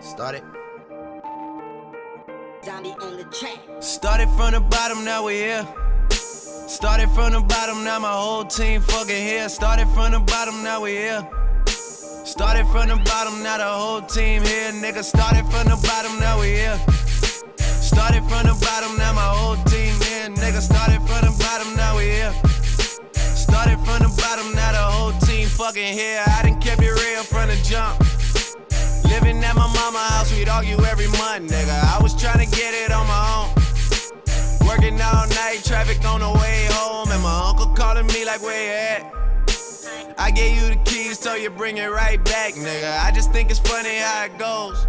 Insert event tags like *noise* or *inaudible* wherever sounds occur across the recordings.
Started. Zombie on the track. Started from the bottom, now we here. Started from the bottom, now my whole team fucking here. Started from the bottom, now we here. Started from the bottom, now the whole team here. Nigga, started from the bottom, now we here. Started from the bottom, now my whole team here. Nigga, started from the bottom, now we here. Started from the bottom, now the whole team fucking here. I done kept it real from the jump. Living at my mama house, we'd argue every month, nigga. I was trying to get it on my own. Working all night, traffic on the way home, and my uncle calling me like, where you at? I gave you the keys, so you bring it right back, nigga. I just think it's funny how it goes.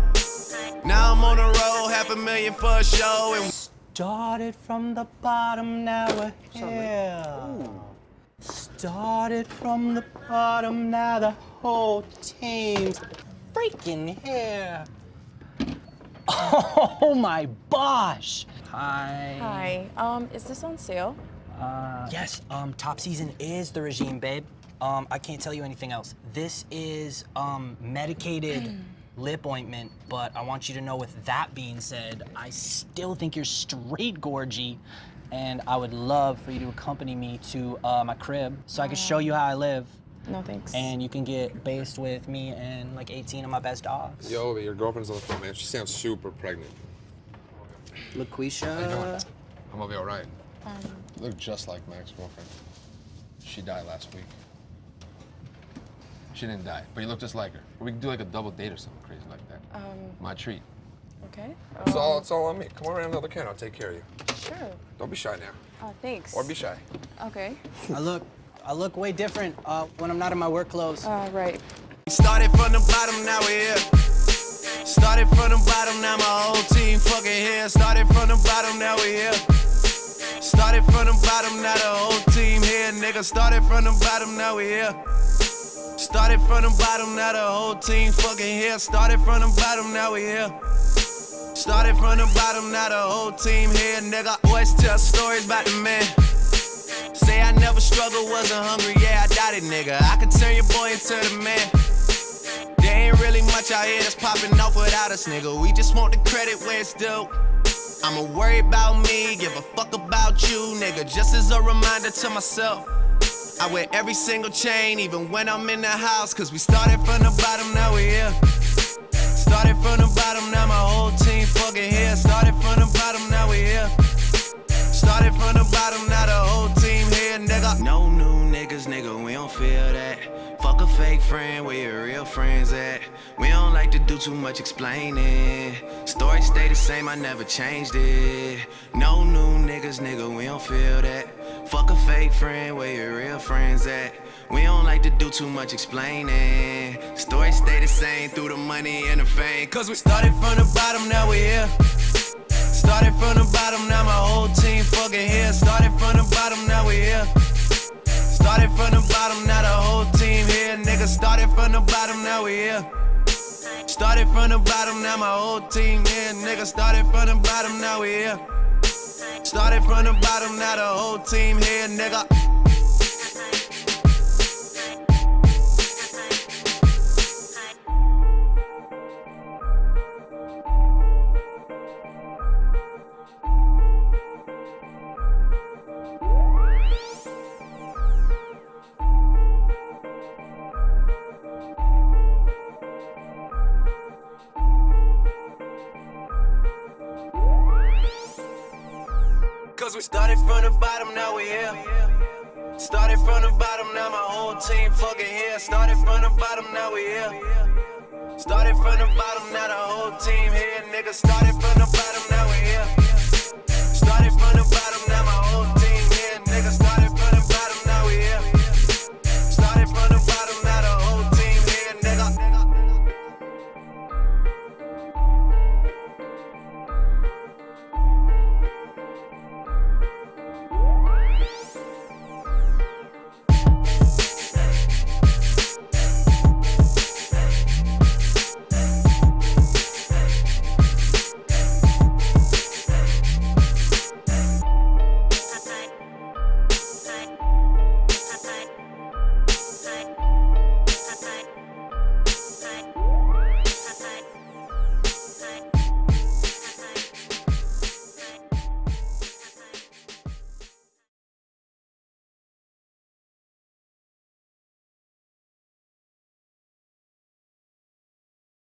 Now I'm on the road, half a million for a show, and Started from the bottom, now we're here. Started from the bottom, now the whole team's freaking here. *laughs* Oh my gosh! Hi. Hi. Um, is this on sale? Uh, yes, um, top season is the regime, babe. Um, I can't tell you anything else. This is um, medicated *clears throat* lip ointment, but I want you to know with that being said, I still think you're straight gorgy, and I would love for you to accompany me to uh, my crib so I can show you how I live, No, thanks. and you can get based with me and like 18 of my best dogs. Yo, your girlfriend's on the phone, man. She sounds super pregnant. LaQuisha. I'm gonna be all right. You look just like my ex-girlfriend. She died last week. She didn't die, but you look just like her. We can do like a double date or something crazy like that. Um, My treat. okay. It's all, Um, it's all on me. Come on around the other can. I'll take care of you. Sure. Don't be shy now. Oh, thanks. Or be shy. Okay. I look, I look way different uh, when I'm not in my work clothes. Uh, right. Started from the bottom, now we're here. Started from the bottom, now my whole team fucking here. Started from the bottom, now we're here. Started from the bottom, now the whole team here. Nigga, started from the bottom, now we're here. Started from the bottom, now the whole team fucking here. Started from the bottom, now we here. Started from the bottom, now the whole team here. Nigga, always tell stories about the man. Say I never struggled, wasn't hungry, yeah, I doubt it, nigga. I could turn your boy into the man. There ain't really much out here that's popping off without us, nigga. We just want the credit where it's due. I'ma worry about me, give a fuck about you, nigga. Just as a reminder to myself. I wear every single chain, even when I'm in the house. Cause we started from the bottom, now we here. Nigga, we don't feel that. Fuck a fake friend, where your real friends at? We don't like to do too much explaining. Story stay the same, I never changed it. No new niggas, nigga, we don't feel that. Fuck a fake friend, where your real friends at? We don't like to do too much explaining. Story stay the same through the money and the fame. Cause we started from the bottom, now we here. Started from the bottom, now my whole team fucking here. Started from the bottom, now we here. Started from the bottom, now the whole team here. Nigga, started from the bottom, now we here. Started from the bottom, now my whole team here. Nigga, started from the bottom, now we here. Started from the bottom, now the whole team here, nigga. Cause we started from the bottom, now we here. Started from the bottom, now my whole team fucking here. Started from the bottom, now we here. Started from the bottom, now the whole team here. Nigga, started from the bottom, now we here. Started from the bottom,